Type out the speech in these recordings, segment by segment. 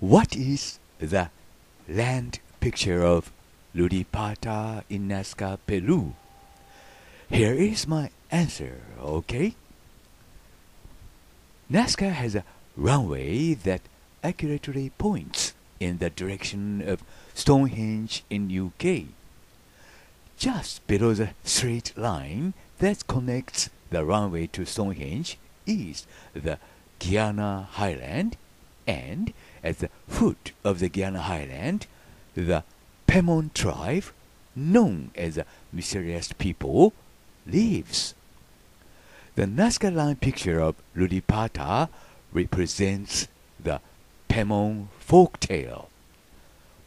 What is the land picture of Luripata in Nazca, Peru? Here is my answer, okay? Nazca has a runway that accurately points in the direction of Stonehenge in UK. Just below the straight line that connects the runway to Stonehenge is the Guiana Highland, and at the foot of the Guiana Highland, the Pemon tribe, known as the mysterious people, lives. The Nazca line picture of Lulipata represents the Pemon folk tale.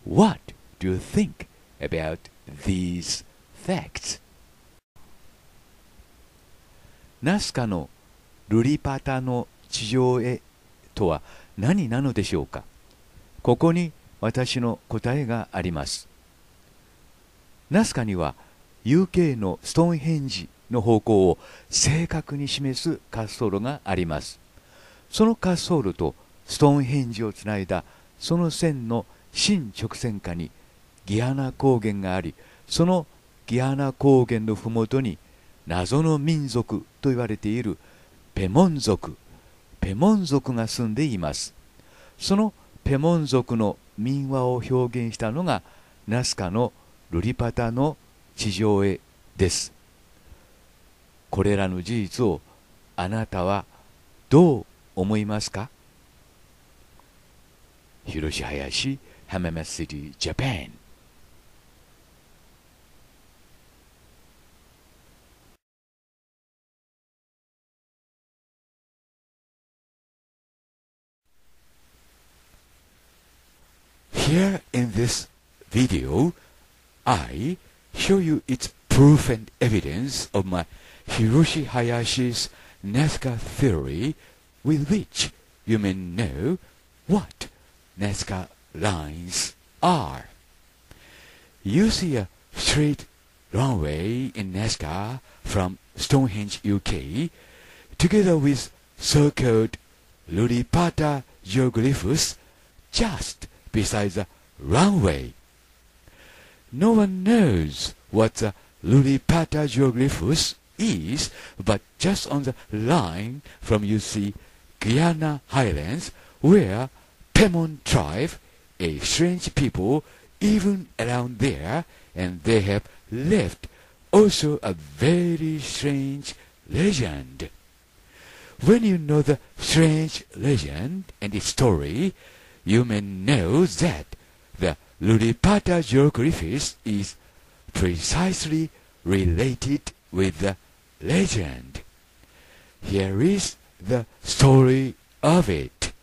What do you think about these facts? ナスカのルリパタの地上絵とは 何なのでしょうか？ここに私の答えがあります。ナスカには UK のストーンヘンジの方向を正確に示す滑走路があります。その滑走路とストーンヘンジをつないだその線の新直線下にギアナ高原がありそのギアナ高原の麓に謎の民族と言われているペモン族ペモン族が住んでいます。そのペモン族の民話を表現したのがナスカのルリパタの地上絵です。これらの事実をあなたはどう思いますか？広島林浜松シテ Here in this video, I show you its proof and evidence of my Hiroshi Hayashi's Nazca theory with which you may know what Nazca lines are. You see a straight runway in Nazca from Stonehenge, UK, together with so-called Luripata geoglyphs just beside the runway. No one knows what the Luripata geoglyphus is, but just on the line from you see Guyana Highlands, where Pemon tribe, a strange people, even around there, and they have left also a very strange legend. When you know the strange legend and its story, you may know that the Luripata geoglyphs is precisely related with the legend. Here is the story of it.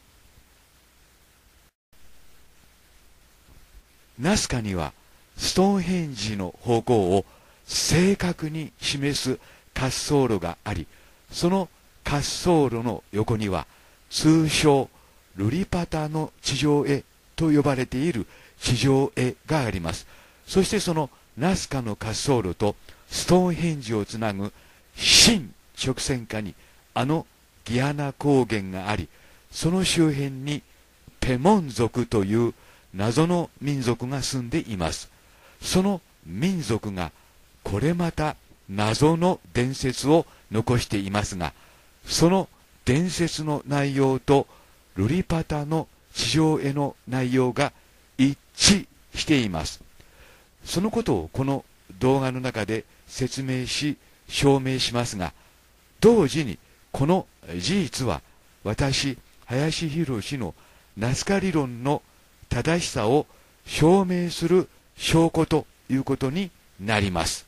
ナスカにはストーンヘンジの方向を正確に示す滑走路があり、その滑走路の横には通称ルリパタの地上絵と呼ばれている地上絵があります。そしてそのナスカの滑走路とストーンヘンジをつなぐ新直線下にあのギアナ高原があり、その周辺にペモン族という謎の民族が住んでいます。その民族がこれまた謎の伝説を残していますが、その伝説の内容とルリパタの地上絵の内容が一致しています。そのことをこの動画の中で説明し、証明しますが、同時にこの事実は私、林博のナスカ理論の正しさを証明する証拠ということになります。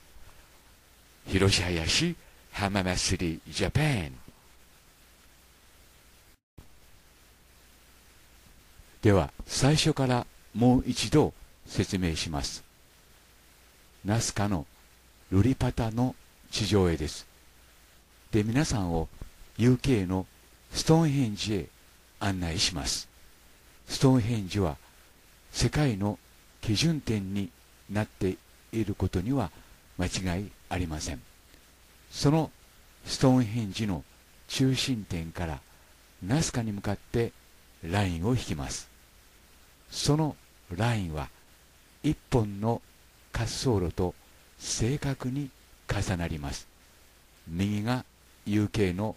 広島林浜松リジャパンでは最初からもう一度説明します。ナスカのルリパタの地上絵です。で皆さんを UK のストーンヘンジへ案内します。ストーンヘンジは世界の基準点になっていることには間違いありません。そのストーンヘンジの中心点からナスカに向かってラインを引きます。そのラインは一本の滑走路と正確に重なります。右が UK の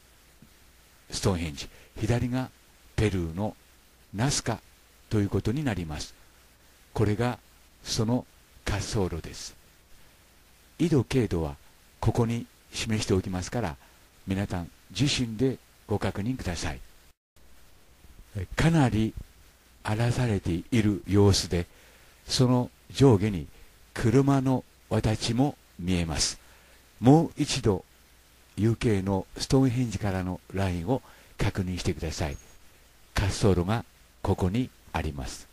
ストーンヘンジ。左がペルーのナスカということになります。これがその滑走路です。緯度経度はここに示しておきますから皆さん自身でご確認ください。かなり荒らされている様子でその上下に車の形も見えます。もう一度 UK のストーンヘンジからのラインを確認してください。滑走路がここにあります。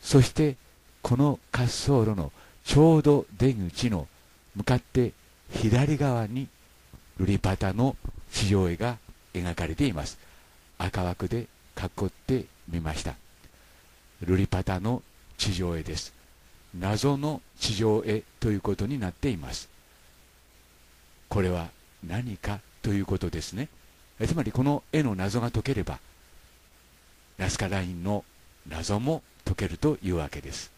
そしてこの滑走路のちょうど出口の向かって左側にルリパタの地上絵が描かれています。赤枠で囲ってみました。ルリパタの地上絵です。謎の地上絵ということになっています。これは何かということですね。つまりこの絵の謎が解ければナスカラインの謎も解けるというわけです。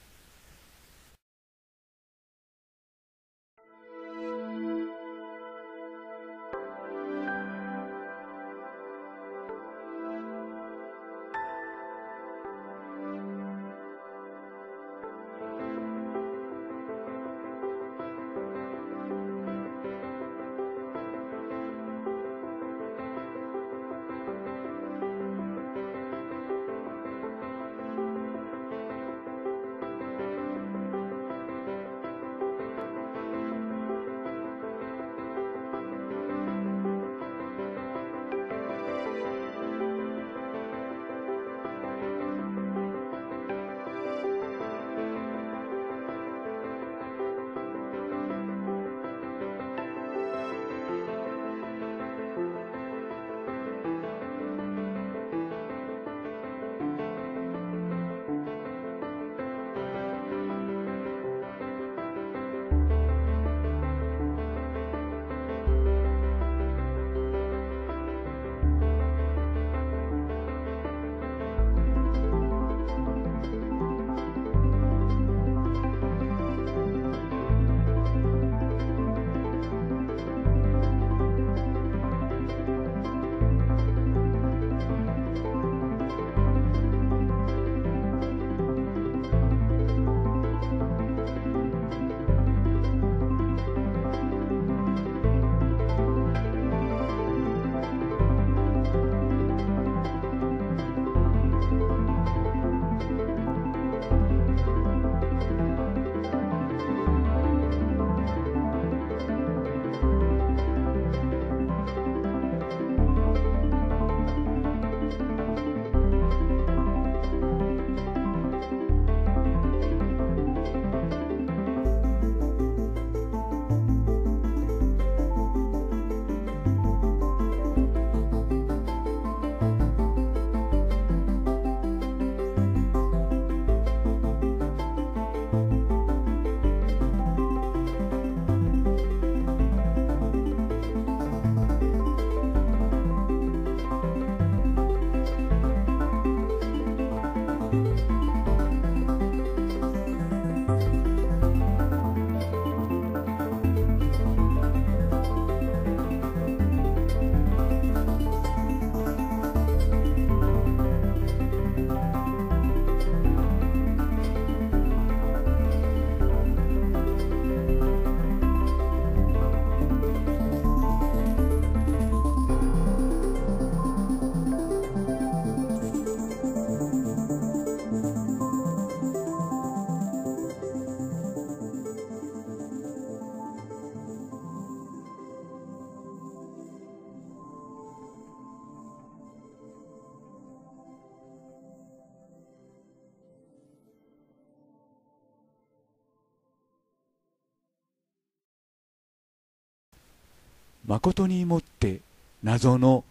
誠にもって謎の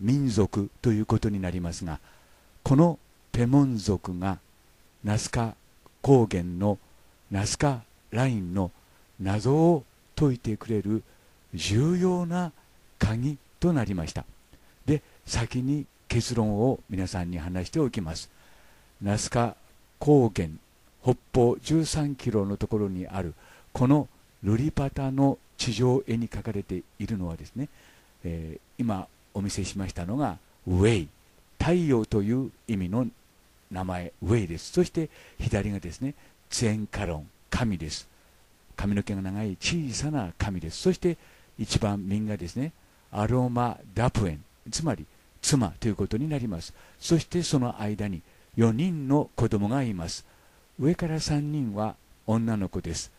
民族ということになりますがこのペモン族がナスカ高原のナスカラインの謎を解いてくれる重要な鍵となりました。で先に結論を皆さんに話しておきます。ナスカ高原北方13キロのところにあるこのルリパタの地上絵に描かれているのはですね、えー、今お見せしましたのがウェイ太陽という意味の名前ウェイです。そして左がですねツエンカロン神です。髪の毛が長い小さな神です。そして一番右がですねアロマダプエンつまり妻ということになります。そしてその間に4人の子供がいます。上から3人は女の子です。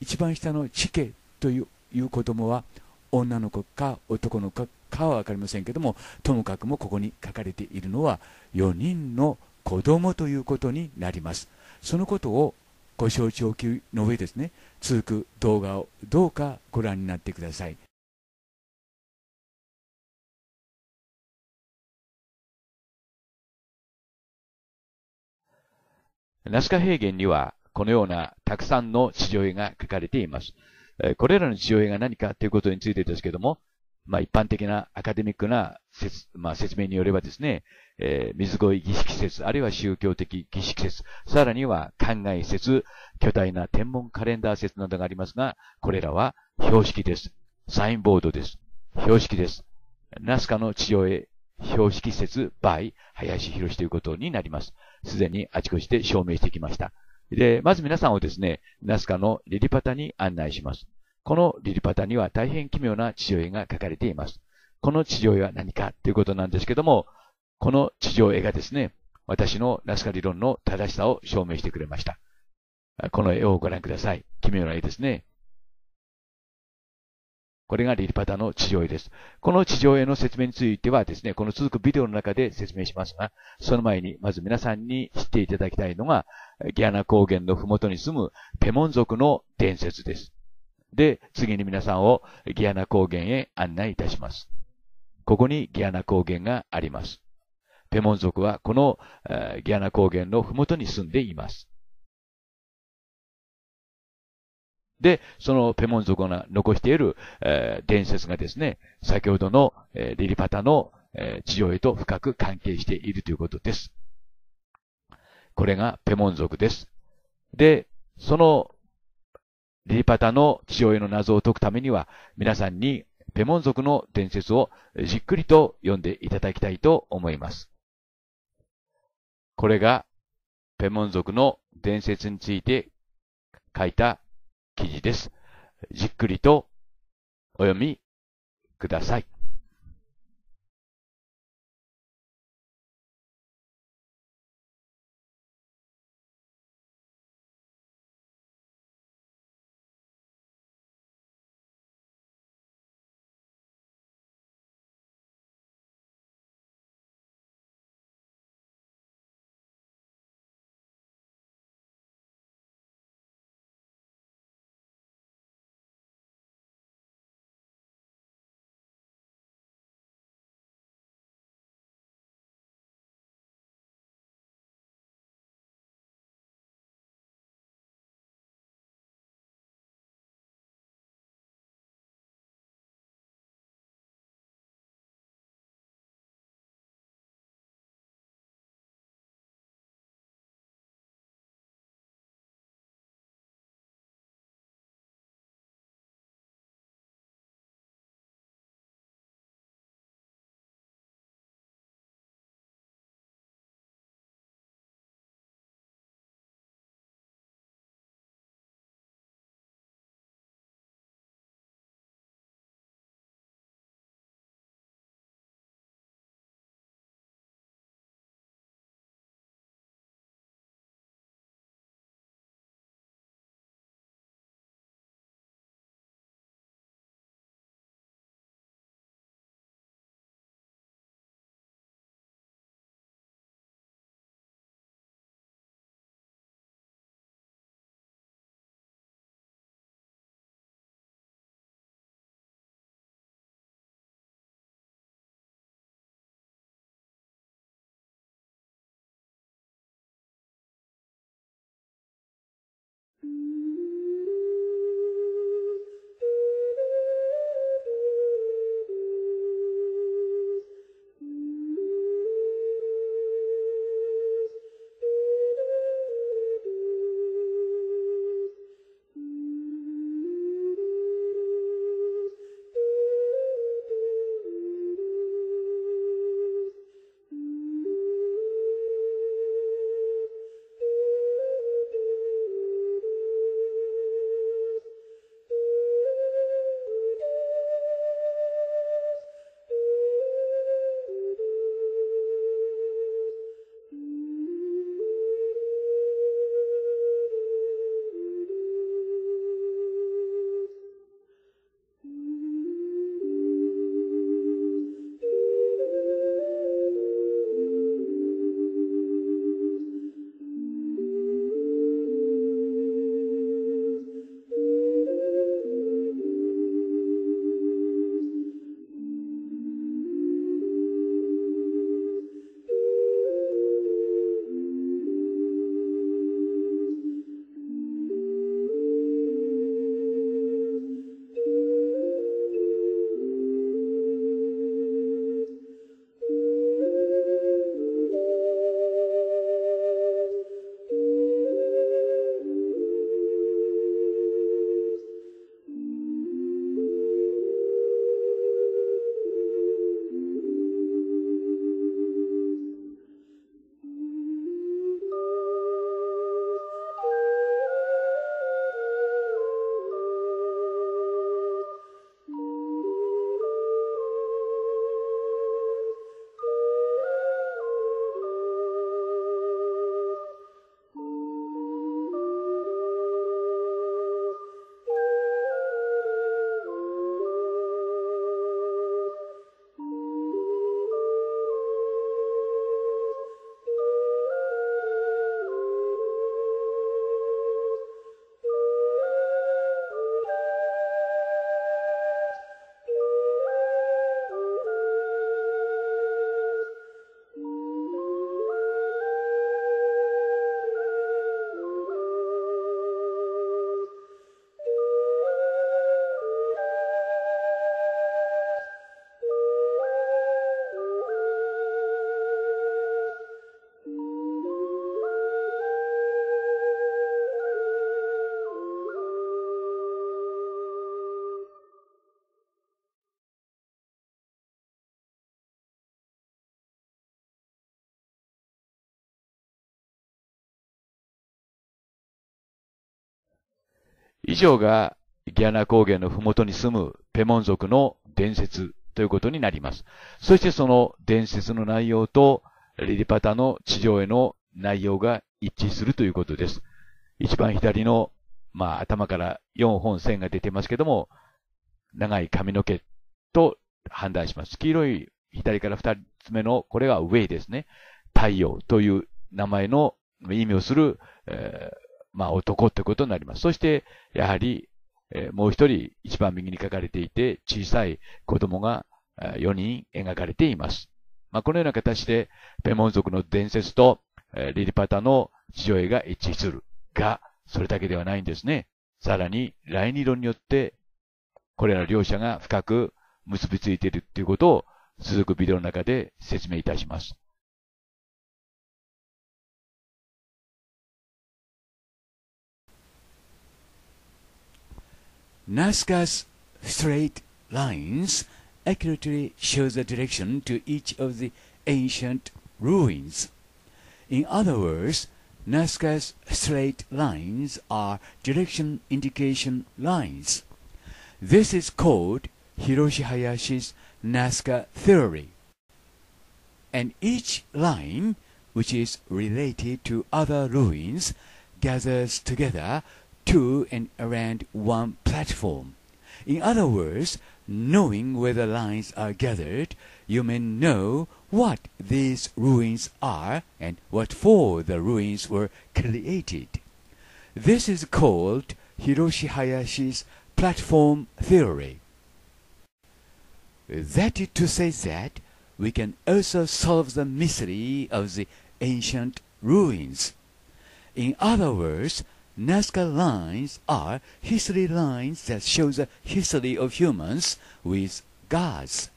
一番下のチケといういう子供は女の子か男の子かは分かりませんけどもともかくもここに書かれているのは4人の子供ということになりますそのことをご承知おきの上ですね続く動画をどうかご覧になってくださいナスカ平原にはこのようなたくさんの地上絵が描かれています。これらの地上絵が何かということについてですけども、まあ一般的なアカデミックな説,、まあ、説明によればですね、えー、水越儀式説、あるいは宗教的儀式説、さらには考え説、巨大な天文カレンダー説などがありますが、これらは標識です。サインボードです。標識です。ナスカの地上絵標識説 by 林博士ということになります。すでにあちこちで証明してきました。で、まず皆さんをですね、ナスカのリリパタに案内します。このリリパタには大変奇妙な地上絵が描かれています。この地上絵は何かということなんですけども、この地上絵がですね、私のナスカ理論の正しさを証明してくれました。この絵をご覧ください。奇妙な絵ですね。これがリリパタの地上絵です。この地上絵の説明についてはですね、この続くビデオの中で説明しますが、その前にまず皆さんに知っていただきたいのが、ギアナ高原のふもとに住むペモン族の伝説です。で、次に皆さんをギアナ高原へ案内いたします。ここにギアナ高原があります。ペモン族はこのギアナ高原のふもとに住んでいます。で、そのペモン族が残している、えー、伝説がですね、先ほどの、えー、リリパタの、えー、地上絵と深く関係しているということです。これがペモン族です。で、そのリリパタの地上絵の謎を解くためには、皆さんにペモン族の伝説をじっくりと読んでいただきたいと思います。これがペモン族の伝説について書いた記事です。じっくりとお読みください。以上がギャナ高原のふもとに住むペモン族の伝説ということになります。そしてその伝説の内容とリリパタの地上への内容が一致するということです。一番左の、まあ、頭から4本線が出てますけども、長い髪の毛と判断します。黄色い左から二つ目の、これがウェイですね。太陽という名前の意味をする、えー、まあ男ってことになります。そして、やはり、えー、もう一人、一番右に書かれていて、小さい子供が4人描かれています。まあ、このような形で、ペモン族の伝説と、えー、リリパタの地上絵が一致する。が、それだけではないんですね。さらに、第二論によって、これら両者が深く結びついているということを、続くビデオの中で説明いたします。Nazca's straight lines accurately show the direction to each of the ancient ruins. In other words, Nazca's straight lines are direction indication lines. This is called Hiroshi Hayashi's Nazca theory. And each line, which is related to other ruins, gathers together to and around one platform. In other words, knowing where the lines are gathered, you may know what these ruins are and what for the ruins were created. This is called Hiroshi Hayashi's platform theory. That is to say that we can also solve the mystery of the ancient ruins. In other words, Nazca lines are history lines that show the history of humans with gods.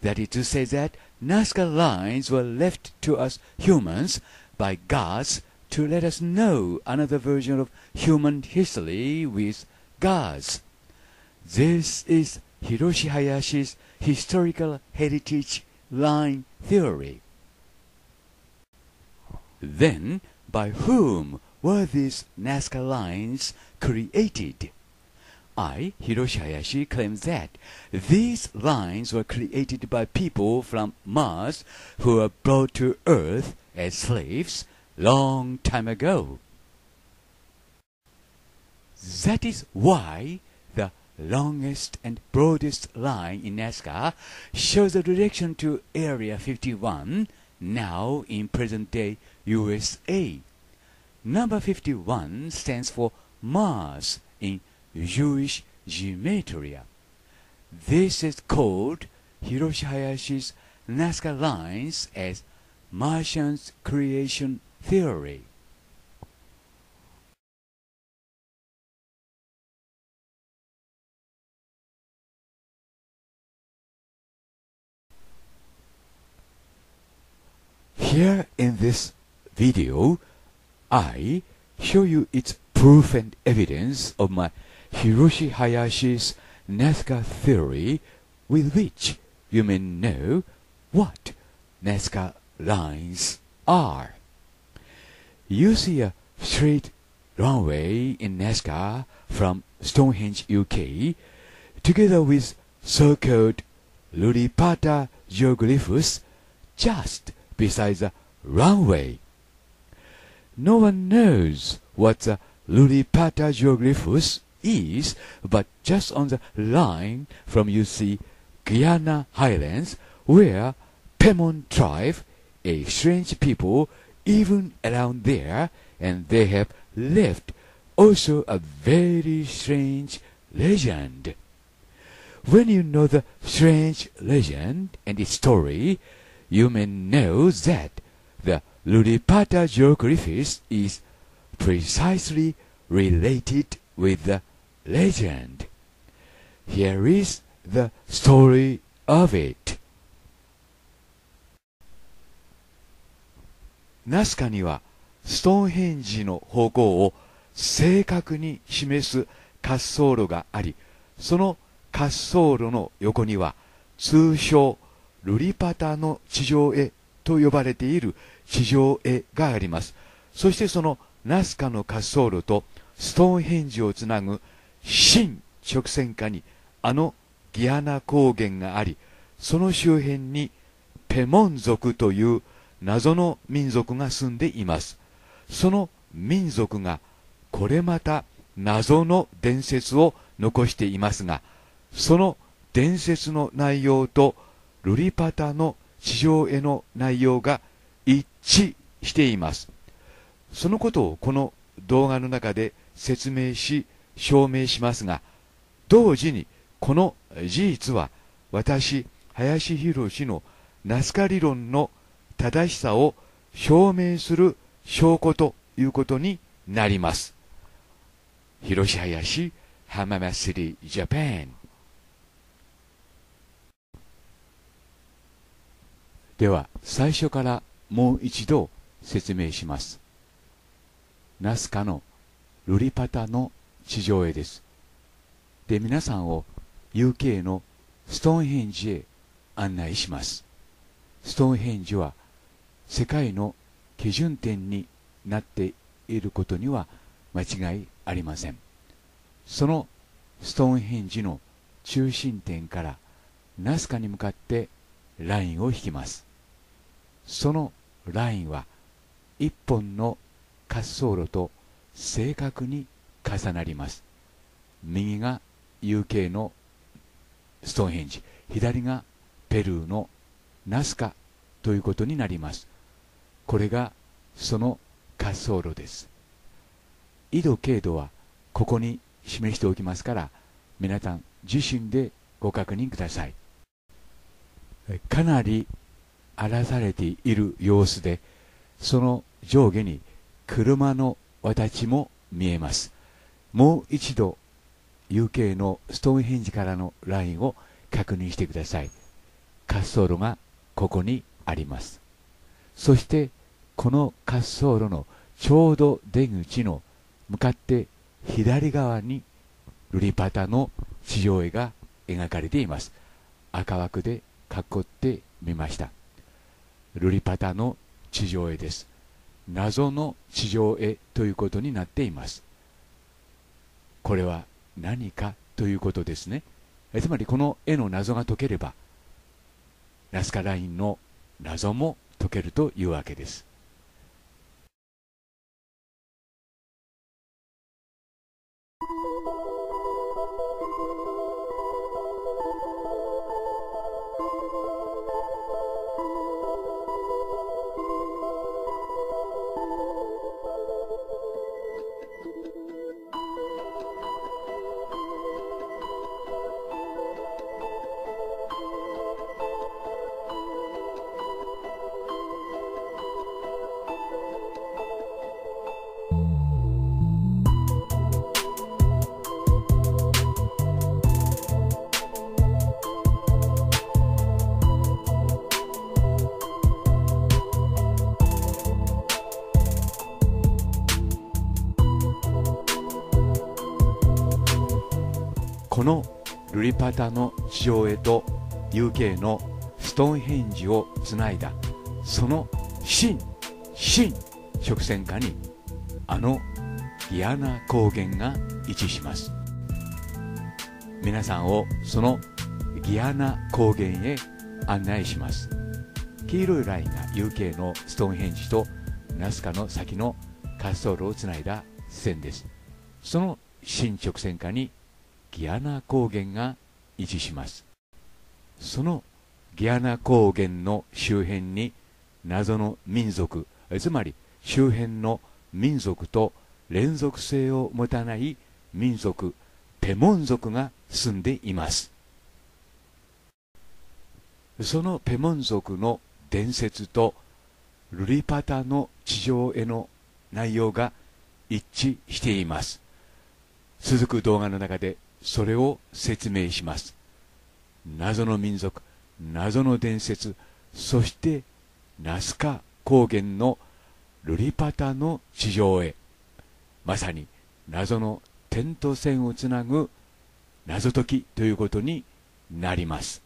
That is to say that Nazca lines were left to us humans by gods to let us know another version of human history with gods. This is Hiroshi Hayashi's historical heritage line theory. Then, by whom were these Nazca lines created? I, Hiroshi Hayashi, claim that these lines were created by people from Mars who were brought to Earth as slaves long time ago. That is why the longest and broadest line in Nazca shows the direction to Area 51, now in present-day USA. Number 51 stands for Mars in Jewish gematria. This is called Hiroshi Hayashi's Nazca lines as Martian's creation theory. Here in this video, I show you its proof and evidence of my Hiroshi Hayashi's Nazca theory with which you may know what Nazca lines are. You see a straight runway in Nazca from Stonehenge, UK, together with so-called Luripata geoglyphs just beside the runway. No one knows what the Luripata geoglyphus is, but just on the line from you see Guyana Highlands, where Pemon tribe, a strange people, even around there, and they have left also a very strange legend. When you know the strange legend and its story, you may know that the ルリパタ・ジオグリフィス is precisely related with the legend. Here is the story of it. ナスカにはストーンヘンジの方向を正確に示す滑走路がありその滑走路の横には通称ルリパタの地上へと呼ばれている地上絵があります。そしてそのナスカの滑走路とストーンヘンジをつなぐ新直線下にあのギアナ高原があり、その周辺にペモン族という謎の民族が住んでいます。その民族がこれまた謎の伝説を残していますが、その伝説の内容とルリパタの地上への内容が一致しています。そのことをこの動画の中で説明し、証明しますが、同時にこの事実は私、林博のナスカ理論の正しさを証明する証拠ということになります。広し林浜祭りジャパンでは最初からもう一度説明します。ナスカのルリパタの地上絵です。で皆さんを UK のストーンヘンジへ案内します。ストーンヘンジは世界の基準点になっていることには間違いありません。そのストーンヘンジの中心点からナスカに向かってラインを引きます。そのラインは一本の滑走路と正確に重なります。右が UK のストーンヘンジ。左がペルーのナスカということになります。これがその滑走路です。緯度経度はここに示しておきますから皆さん自身でご確認ください。かなり荒らされている様子でその上下に車の形も見えます。もう一度 UK のストーンヘンジからのラインを確認してください。滑走路がここにあります。そしてこの滑走路のちょうど出口の向かって左側にルリパタの地上絵が描かれています。赤枠で囲ってみました。ルリパタの地上絵です。謎の地上絵ということになっています。これは何かということですね。つまりこの絵の謎が解ければナスカラインの謎も解けるというわけです。ルリパタの地上絵と UK のストーンヘンジをつないだ。その真真直線下にあのギアナ高原が位置します。皆さんをそのギアナ高原へ案内します。黄色いラインが UK のストーンヘンジとナスカの先の滑走路をつないだ線です。その新直線下にギアナ高原が位置します。そのギアナ高原の周辺に謎の民族つまり周辺の民族と連続性を持たない民族ペモン族が住んでいます。そのペモン族の伝説とルリパタの地上への内容が一致しています。続く動画の中でそれを説明します。謎の民族謎の伝説そしてナスカ高原のルリパタの地上へ。まさに謎の点と線をつなぐ謎解きということになります。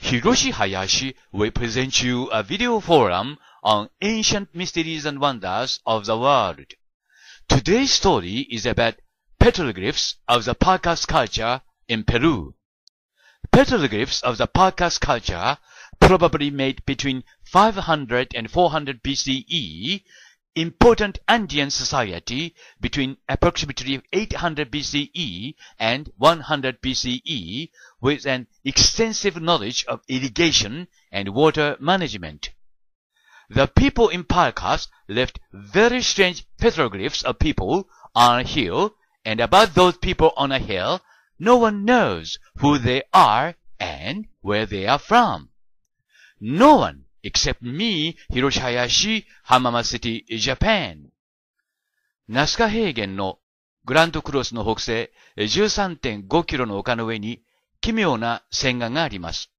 Hiroshi Hayashi will present you a video forum on ancient mysteries and wonders of the world. Today's story is about petroglyphs of the Parcas culture in Peru. Petroglyphs of the Parcas culture, probably made between 500 and 400 BCE, important Andean society between approximately 800 BCE and 100 BCE with an extensive knowledge of irrigation and water management. The people in Parcas left very strange petroglyphs of people on a hill, and about those people on a hill, no one knows who they are and where they are from. No one except me, Hiroshi Hayashi, Hamama City, Japan. ナスカ平原のグランドクロスの北西13.5キロの丘の上に奇妙な線画があります。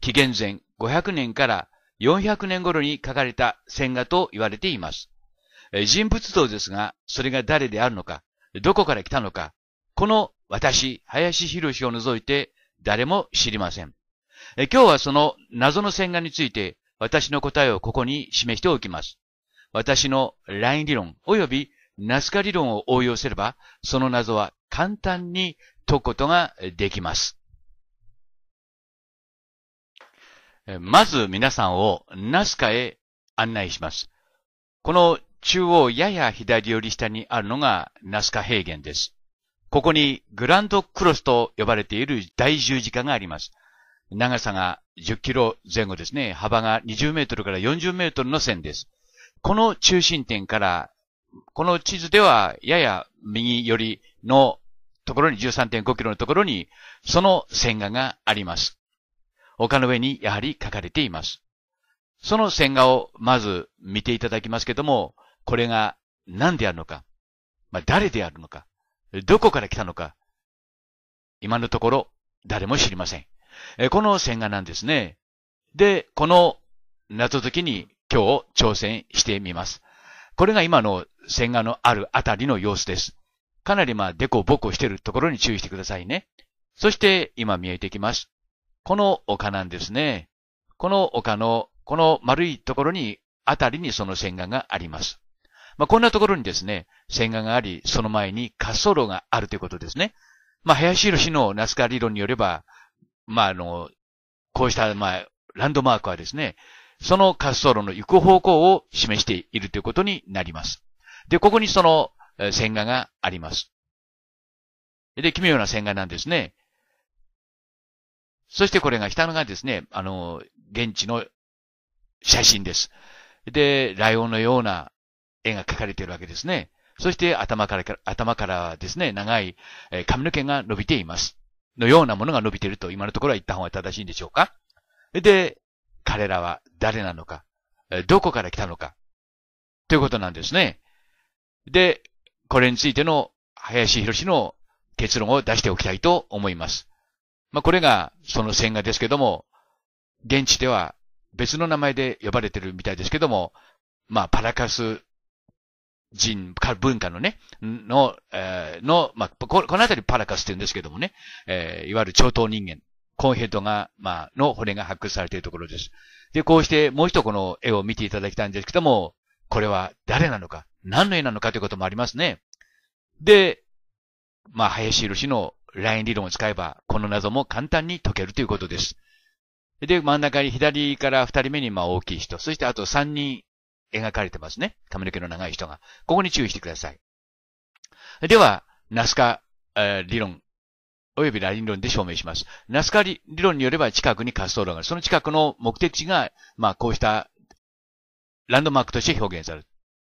紀元前500年から400年頃に書かれた線画と言われています。人物像ですが、それが誰であるのか、どこから来たのか、この私、林博士を除いて誰も知りません。今日はその謎の線画について私の答えをここに示しておきます。私のライン理論及びナスカ理論を応用すれば、その謎は簡単に解くことができます。まず皆さんをナスカへ案内します。この中央やや左寄り下にあるのがナスカ平原です。ここにグランドクロスと呼ばれている大十字架があります。長さが10キロ前後ですね。幅が20メートルから40メートルの線です。この中心点から、この地図ではやや右寄りのところに13.5キロのところに、その線画があります。丘の上にやはり書かれています。その線画をまず見ていただきますけども、これが何であるのか、まあ、誰であるのか、どこから来たのか、今のところ誰も知りません。えこの線画なんですね。で、この謎解きに今日挑戦してみます。これが今の線画のあるあたりの様子です。かなりまあ、デコボコしているところに注意してくださいね。そして今見えてきます。この丘なんですね。この丘の、この丸いところに、あたりにその線画があります。まあ、こんなところにですね、線画があり、その前に滑走路があるということですね。まあ、林博士のナスカ理論によれば、まあ、あの、こうした、まあ、ランドマークはですね、その滑走路の行く方向を示しているということになります。で、ここにその線画があります。で、奇妙な線画なんですね。そしてこれが下のがですね、あの、現地の写真です。で、ライオンのような絵が描かれているわけですね。そして頭から、頭からですね、長い髪の毛が伸びています。のようなものが伸びていると今のところは言った方が正しいんでしょうか？で、彼らは誰なのか、どこから来たのか、ということなんですね。で、これについての林博士の結論を出しておきたいと思います。まあ、これがその線画ですけども、現地では別の名前で呼ばれてるみたいですけども、まあ、パラカス人、文化のね、の、えー、の、まあ、このあたりパラカスって言うんですけどもね、えー、いわゆる超等人間、コンヘッドが、まあ、の骨が発掘されているところです。で、こうしてもう一度この絵を見ていただきたいんですけども、これは誰なのか、何の絵なのかということもありますね。で、まあ、林印のライン理論を使えば、この謎も簡単に解けるということです。で、真ん中に左から二人目にまあ大きい人、そしてあと三人描かれてますね。髪の毛の長い人が。ここに注意してください。では、ナスカ、えー、理論、およびライン論で証明します。ナスカ理論によれば近くに滑走路がある。その近くの目的地が、まあ、こうしたランドマークとして表現される。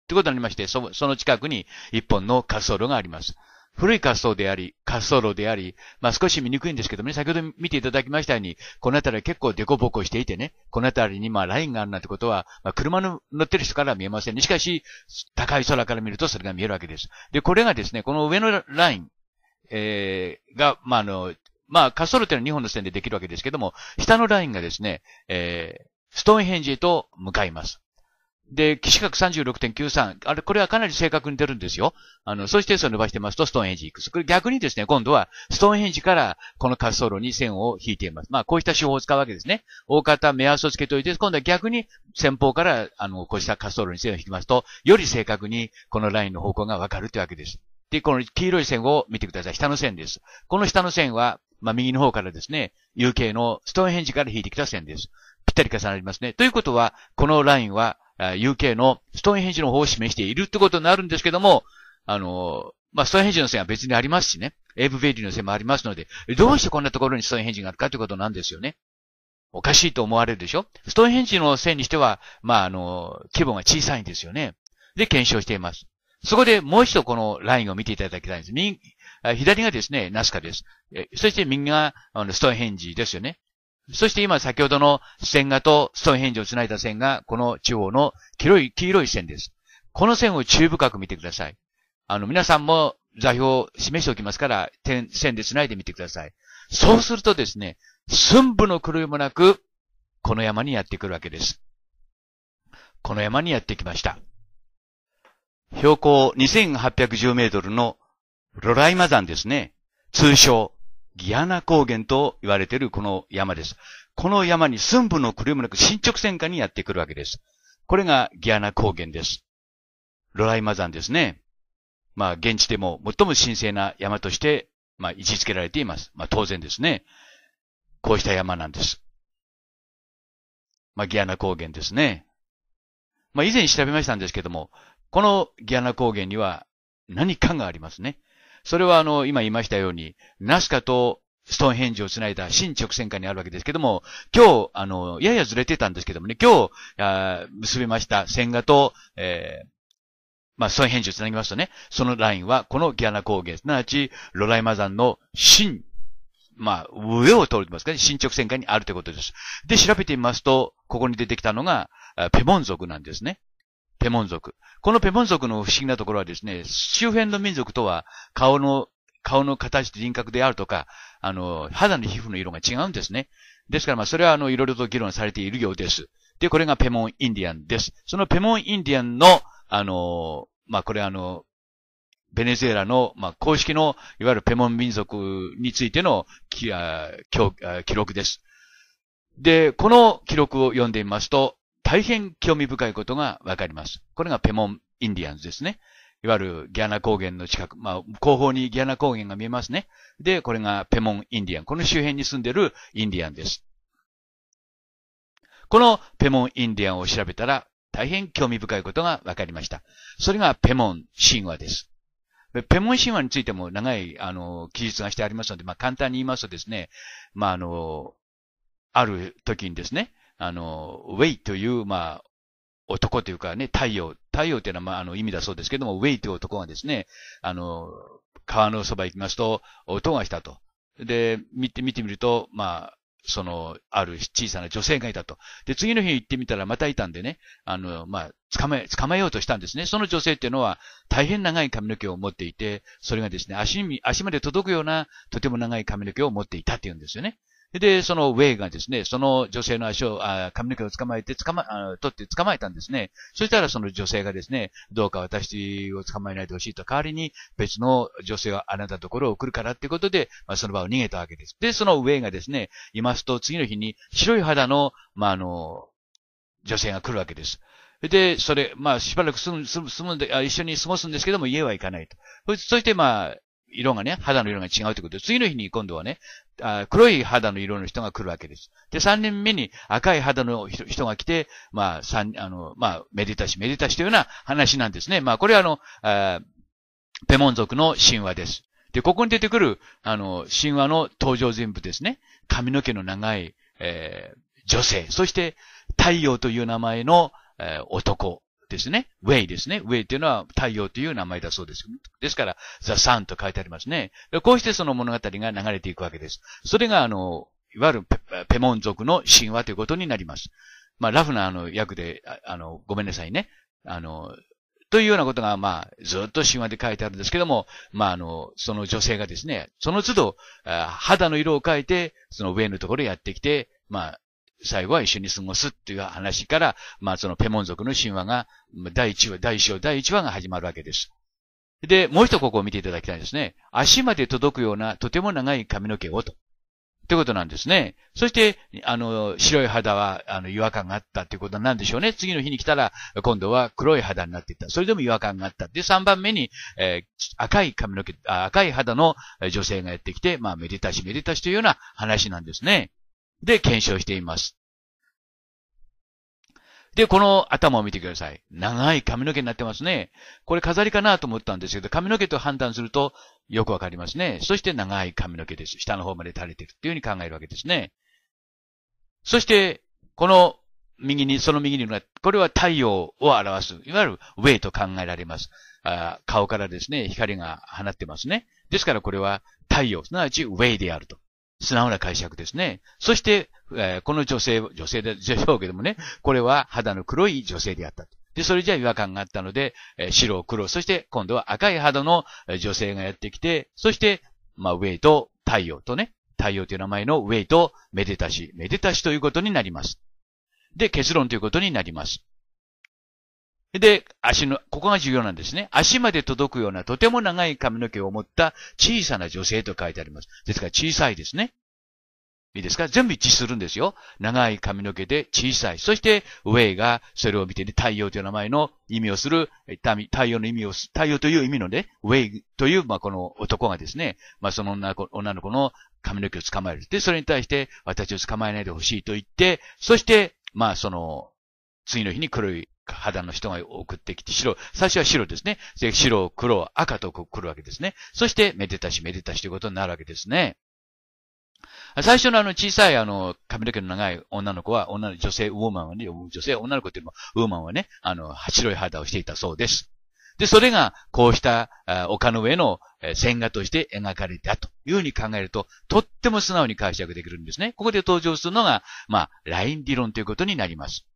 ということになりまして、その近くに一本の滑走路があります。古い滑走であり、滑走路であり、まあ少し見にくいんですけどもね、先ほど見ていただきましたように、この辺りは結構デコボコしていてね、この辺りにまあラインがあるなんてことは、まあ車の乗ってる人からは見えませんね。しかし、高い空から見るとそれが見えるわけです。で、これがですね、この上のライン、えー、が、まああの、まあ滑走路っていうのは2本の線でできるわけですけども、下のラインがですね、えー、ストーンヘンジへと向かいます。で、四角36.93。あれ、これはかなり正確に出るんですよ。あの、そしてそれ伸ばしてますと、ストーンヘンジ行く。これ逆にですね、今度は、ストーンヘンジからこの滑走路に線を引いています。まあ、こういった手法を使うわけですね。大方目安をつけておいて、今度は逆に先方から、あの、こうした滑走路に線を引きますと、より正確にこのラインの方向がわかるというわけです。で、この黄色い線を見てください。下の線です。この下の線は、まあ、右の方からですね、UK のストーンヘンジから引いてきた線です。ぴったり重なりますね。ということは、このラインは、UK のストーンヘンジの方を示しているってことになるんですけども、あの、まあ、ストーンヘンジの線は別にありますしね。エイブベイリーの線もありますので、どうしてこんなところにストーンヘンジがあるかということなんですよね。おかしいと思われるでしょ？ストーンヘンジの線にしては、まあ、あの、規模が小さいんですよね。で、検証しています。そこでもう一度このラインを見ていただきたいんです。右、左がですね、ナスカです。そして右があのストーンヘンジですよね。そして今先ほどの線画とストーンヘンジを繋いだ線がこの地方の黄色い、黄色い線です。この線を注意深く見てください。あの、皆さんも座標を示しておきますから、点、線で繋いでみてください。そうするとですね、寸部の狂いもなく、この山にやってくるわけです。この山にやってきました。標高2810メートルのロライマ山ですね。通称、ギアナ高原と言われているこの山です。この山に寸分の狂いもなく進捗線下にやってくるわけです。これがギアナ高原です。ロライマ山ですね。まあ、現地でも最も神聖な山として、まあ、位置づけられています。まあ、当然ですね。こうした山なんです。まあ、ギアナ高原ですね。まあ、以前調べましたんですけども、このギアナ高原には何かがありますね。それはあの、今言いましたように、ナスカとストーンヘンジをつないだ新直線下にあるわけですけども、今日、あの、ややずれてたんですけどもね、今日、結びました線画と、えー、まあ、ストーンヘンジをつなぎますとね、そのラインはこのギアナ高原、すなわち、ロライマ山の新、まあ、上を通りますかね、新直線下にあるということです。で、調べてみますと、ここに出てきたのが、ペモン族なんですね。ペモン族。このペモン族の不思議なところはですね、周辺の民族とは顔の、顔の形人格であるとか、あの、肌の皮膚の色が違うんですね。ですからまあそれはあの、いろいろと議論されているようです。で、これがペモンインディアンです。そのペモンインディアンの、あの、まあこれあの、ベネズエラの、まあ、公式の、いわゆるペモン民族についての記録です。で、この記録を読んでみますと、大変興味深いことがわかります。これがペモンインディアンズですね。いわゆるギアナ高原の近く、まあ、後方にギアナ高原が見えますね。で、これがペモンインディアン。この周辺に住んでるインディアンです。このペモンインディアンを調べたら、大変興味深いことが分かりました。それがペモン神話です。ペモン神話についても長い、あの、記述がしてありますので、まあ、簡単に言いますとですね、まあ、あの、ある時にですね、あの、ウェイという、まあ、男というかね、太陽、太陽というのは、まあ、あの、意味だそうですけども、ウェイという男がですね、あの、川のそば行きますと、音がしたと。で、見て、見てみると、まあ、その、ある小さな女性がいたと。で、次の日行ってみたらまたいたんでね、あの、まあ、捕まえ、捕まえようとしたんですね。その女性っていうのは、大変長い髪の毛を持っていて、それがですね、足に、足まで届くような、とても長い髪の毛を持っていたっていうんですよね。で、そのウェイがですね、その女性の足を、あ髪の毛を捕まえて、捕ま、あ取って捕まえたんですね。そしたらその女性がですね、どうか私を捕まえないでほしいと、代わりに別の女性があなたのところを送るからっていうことで、まあ、その場を逃げたわけです。で、そのウェイがですね、いますと、次の日に白い肌の、まあ、あの、女性が来るわけです。で、それ、まあ、しばらく住む、住むんで、一緒に過ごすんですけども、家は行かないと。そして、まあ、色がね、肌の色が違うということで、次の日に今度はね、あ黒い肌の色の人が来るわけです。で、三年目に赤い肌の人が来て、まあ、三、あの、まあ、めでたしめでたしというような話なんですね。まあ、これはあの、あペモン族の神話です。で、ここに出てくる、あの、神話の登場人物ですね。髪の毛の長い、えー、女性、そして太陽という名前の、えー、男ですね。ウェイですね。ウェイっていうのは太陽という名前だそうです。ですから、ザ・サンと書いてありますね。こうしてその物語が流れていくわけです。それが、あの、いわゆるペモン族の神話ということになります。まあ、ラフなあの訳で、あの、ごめんなさいね。あの、というようなことが、まあ、ずっと神話で書いてあるんですけども、まあ、あの、その女性がですね、その都度、肌の色を変えて、その上のところへやってきて、まあ、最後は一緒に過ごすっていう話から、まあそのペモン族の神話が、第1話、第1章、第1話が始まるわけです。で、もう一度ここを見ていただきたいですね。足まで届くようなとても長い髪の毛をと。ってことなんですね。そして、あの、白い肌は、あの、違和感があったっていうことなんでしょうね。次の日に来たら、今度は黒い肌になっていた。それでも違和感があった。で、3番目に、えー、赤い髪の毛、赤い肌の女性がやってきて、まあ、めでたしめでたしというような話なんですね。で、検証しています。で、この頭を見てください。長い髪の毛になってますね。これ飾りかなと思ったんですけど、髪の毛と判断するとよくわかりますね。そして長い髪の毛です。下の方まで垂れてるっていうふうに考えるわけですね。そして、この右に、その右には、これは太陽を表す、いわゆるウェイと考えられます。あ顔からですね、光が放ってますね。ですからこれは太陽、すなわちウェイであると。素直な解釈ですね。そして、えー、この女性、女性でしょうけどもね、これは肌の黒い女性であったで、それじゃ違和感があったので、えー、白、黒、そして今度は赤い肌の女性がやってきて、そして、まあ、ウェイと太陽とね、太陽という名前のウェイとめでたし、めでたしということになります。で、結論ということになります。で、足の、ここが重要なんですね。足まで届くようなとても長い髪の毛を持った小さな女性と書いてあります。ですから小さいですね。いいですか？全部一致するんですよ。長い髪の毛で小さい。そして、ウェイがそれを見て、ね、太陽という名前の意味をする、太陽の意味を、太陽という意味のね、ウェイという、まあ、この男がですね、まあ、その女の子の子の髪の毛を捕まえる。で、それに対して、私を捕まえないでほしいと言って、そして、まあ、その、次の日に黒い肌の人が送ってきて、白、最初は白ですね。で、白、黒、赤と来るわけですね。そして、めでたしめでたしということになるわけですね。最初のあの小さいあの髪の毛の長い女の子は、女の女性、ウォーマンはね、女性、女の子っていうのも、ウォーマンはね、あの、白い肌をしていたそうです。で、それが、こうした丘の上の線画として描かれたというふうに考えると、とっても素直に解釈できるんですね。ここで登場するのが、まあ、ライン理論ということになります。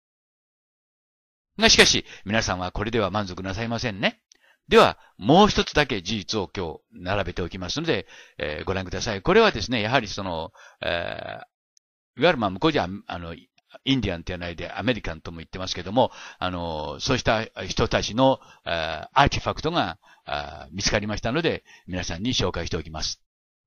が、しかし、皆さんはこれでは満足なさいませんね。では、もう一つだけ事実を今日並べておきますので、えー、ご覧ください。これはですね、やはりその、えー、いわゆるまあ向こうじゃ、あの、インディアンって言わないでアメリカンとも言ってますけども、あの、そうした人たちのアーティファクトが見つかりましたので、皆さんに紹介しておきます。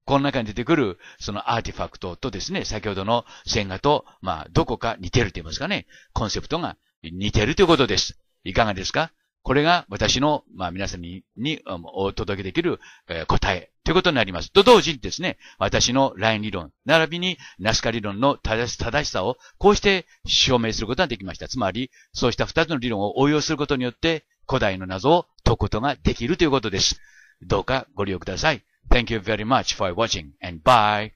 この中に出てくる、そのアーティファクトとですね、先ほどの線画と、まあ、どこか似てると言いますかね、コンセプトが似てるということです。いかがですか？これが私の、まあ皆さんに、に、お届けできる、え、答えということになります。と同時にですね、私のライン理論、並びにナスカ理論の正し正しさを、こうして証明することができました。つまり、そうした二つの理論を応用することによって、古代の謎を解くことができるということです。どうかご利用ください。Thank you very much for watching and bye.